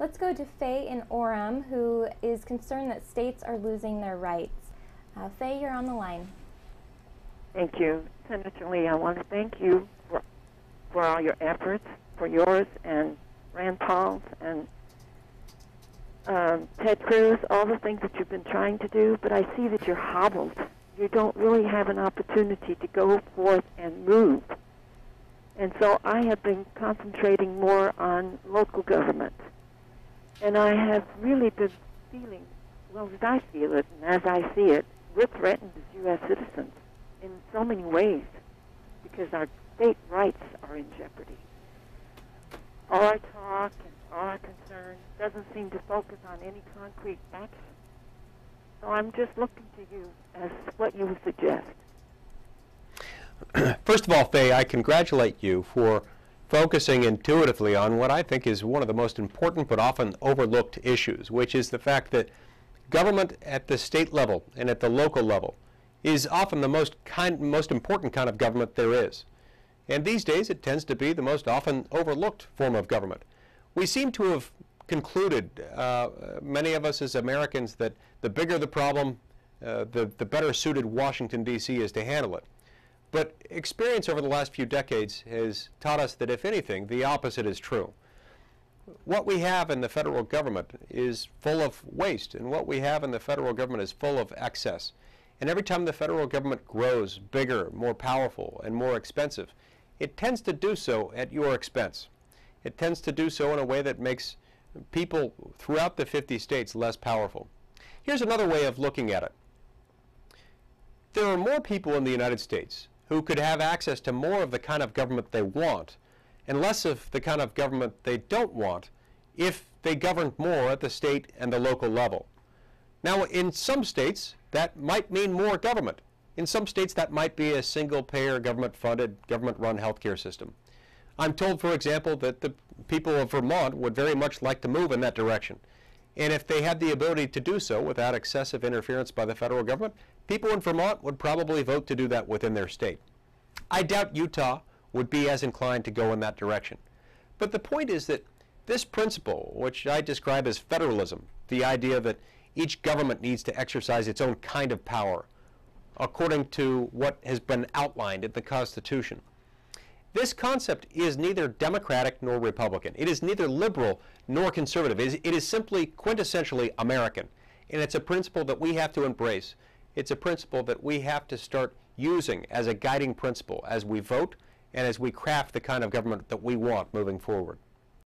Let's go to Faye in Orem, who is concerned that states are losing their rights. Uh, Faye, you're on the line. Thank you. Senator Lee, I want to thank you for, for all your efforts, for yours and Rand Paul's and um, Ted Cruz, all the things that you've been trying to do, but I see that you're hobbled. You don't really have an opportunity to go forth and move. And so I have been concentrating more on local government. And I have really been feeling, well, as I feel it and as I see it, we're threatened as U.S. citizens in so many ways because our state rights are in jeopardy. All our talk and all our concern doesn't seem to focus on any concrete action. So I'm just looking to you as what you would suggest. First of all, Faye, I congratulate you for focusing intuitively on what I think is one of the most important but often overlooked issues, which is the fact that government at the state level and at the local level is often the most kind, most important kind of government there is. And these days it tends to be the most often overlooked form of government. We seem to have concluded, uh, many of us as Americans, that the bigger the problem, uh, the, the better suited Washington, D.C. is to handle it. But experience over the last few decades has taught us that, if anything, the opposite is true. What we have in the federal government is full of waste, and what we have in the federal government is full of excess. And every time the federal government grows bigger, more powerful, and more expensive, it tends to do so at your expense. It tends to do so in a way that makes people throughout the 50 states less powerful. Here's another way of looking at it. There are more people in the United States who could have access to more of the kind of government they want and less of the kind of government they don't want if they governed more at the state and the local level. Now, in some states, that might mean more government. In some states, that might be a single payer, government funded, government run healthcare system. I'm told, for example, that the people of Vermont would very much like to move in that direction. And if they had the ability to do so without excessive interference by the federal government, people in Vermont would probably vote to do that within their state. I doubt Utah would be as inclined to go in that direction. But the point is that this principle, which I describe as federalism, the idea that each government needs to exercise its own kind of power according to what has been outlined in the Constitution, this concept is neither Democratic nor Republican. It is neither liberal nor conservative. It is, it is, simply quintessentially American. And it's a principle that we have to embrace. It's a principle that we have to start using as a guiding principle as we vote and as we craft the kind of government that we want moving forward.